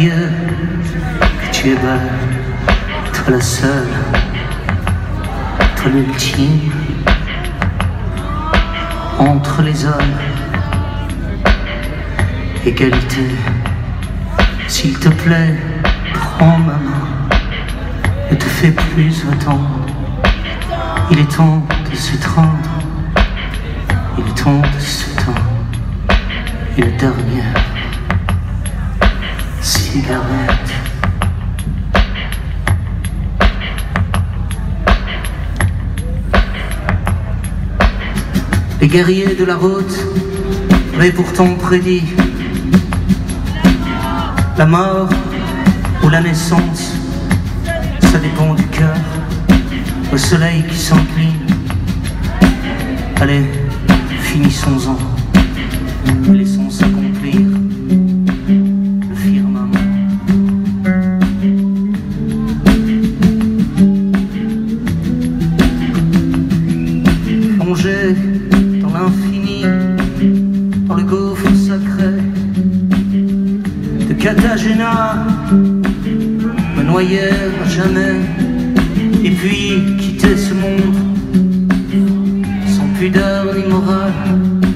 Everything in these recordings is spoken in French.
Dieu, que tu es belle, toi la seule, toi l'ultime, entre les hommes, égalité. S'il te plaît, prends ma main, ne te fais plus attendre. Il est temps de s'étreindre, il est temps de s'éteindre. Une dernière Les guerriers de la route avaient pourtant prédit la mort ou la naissance, ça dépend du cœur, au soleil qui s'incline. Allez, finissons-en, jamais, et puis quitter ce monde. Sans pudeur ni morale.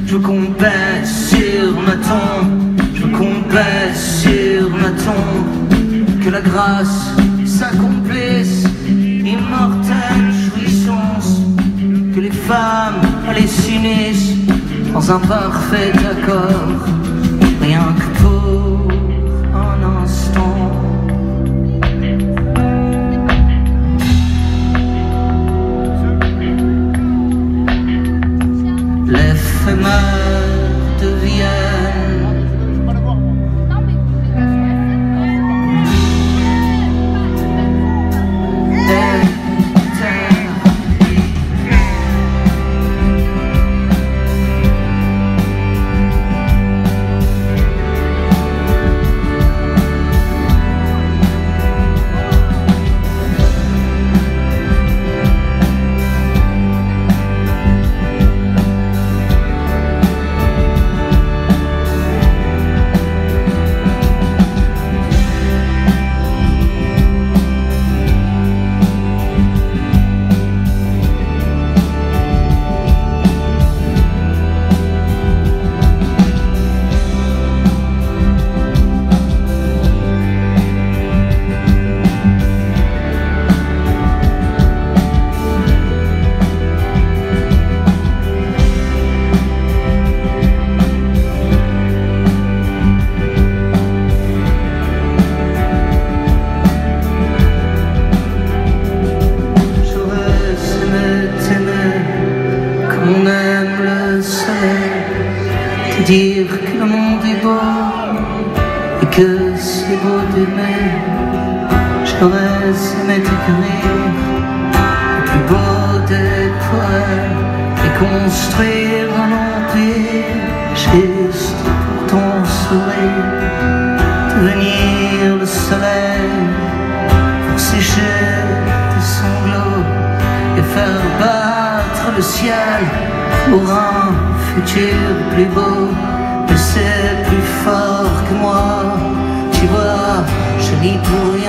Je compète sur ma tombe, je compète sur ma tombe, que la grâce s'accomplisse, immortelle jouissance, que les femmes les s'unissent dans un parfait accord, le plus beau des poèmes et construire un empire juste pour ton sourire, devenir le soleil pour sécher tes sanglots et faire battre le ciel pour un futur plus beau. Mais c'est plus fort que moi, tu vois, je vis pour rien.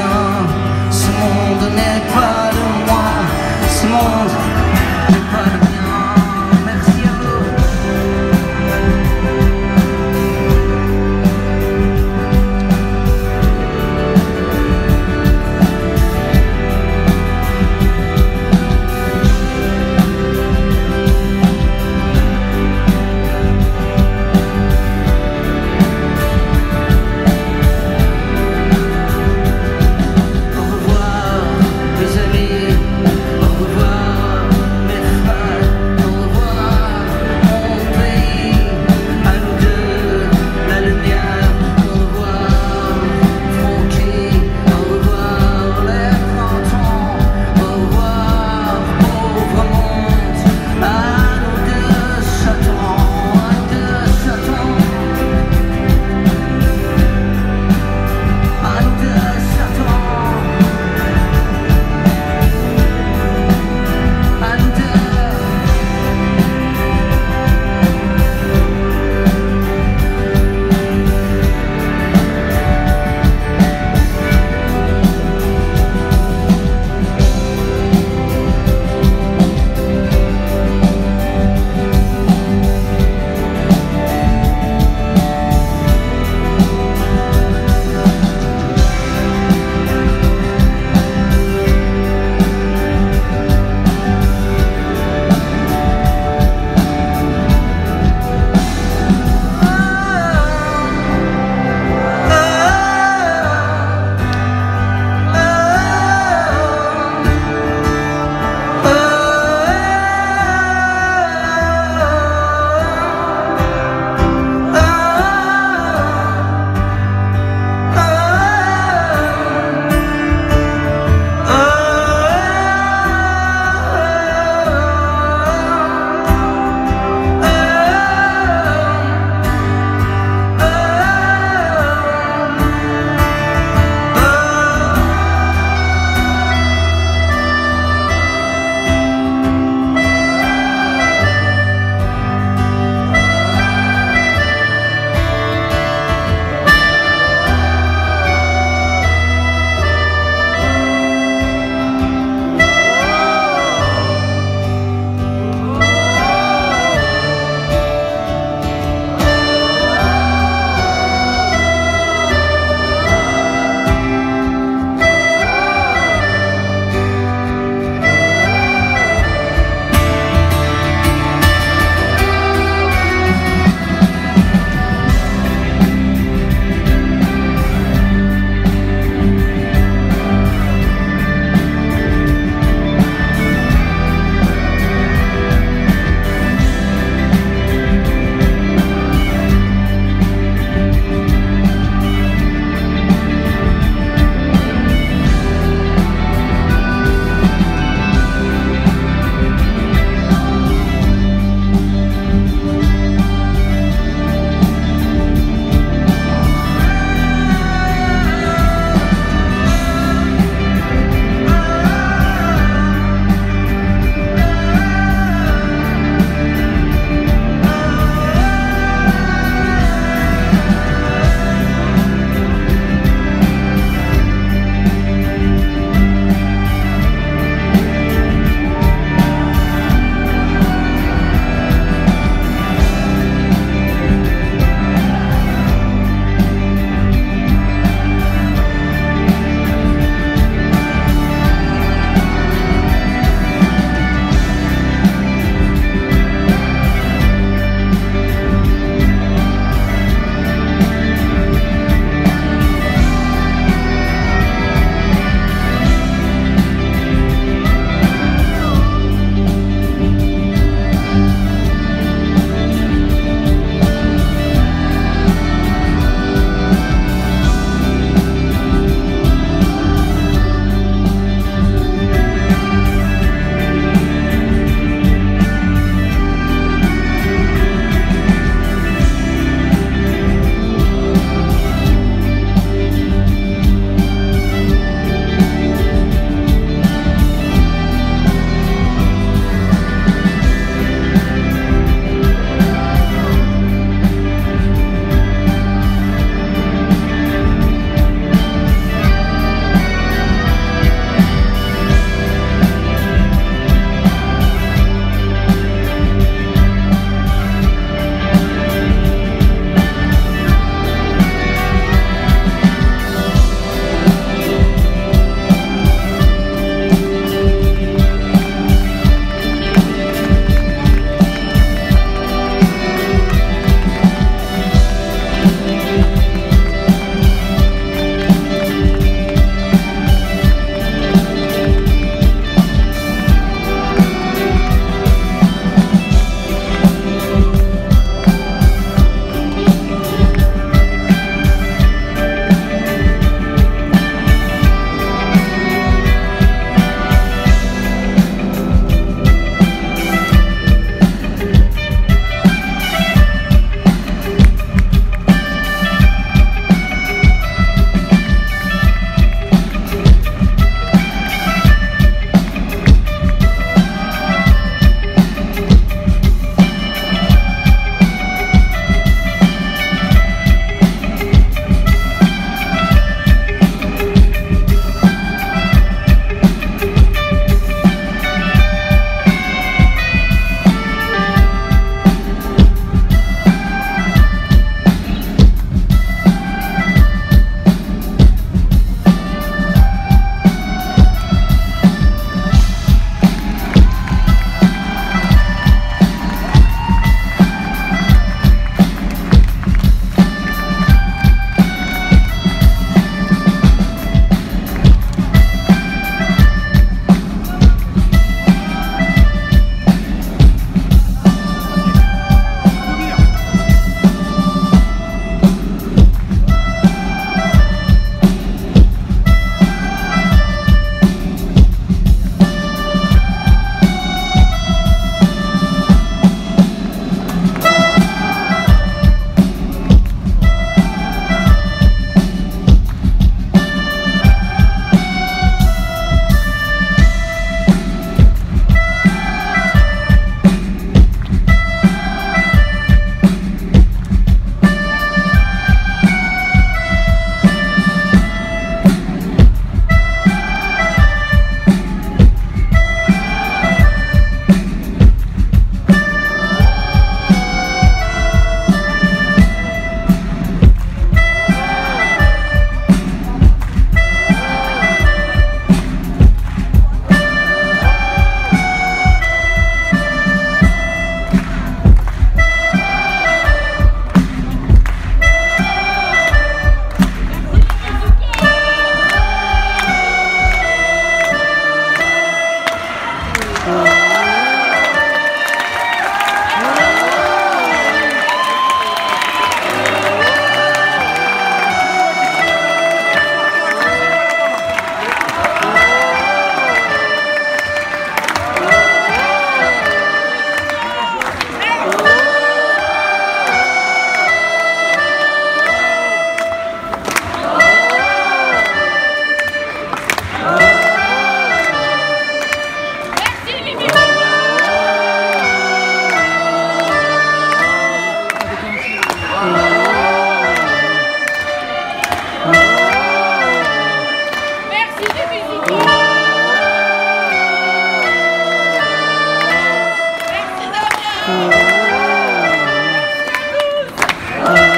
Oh.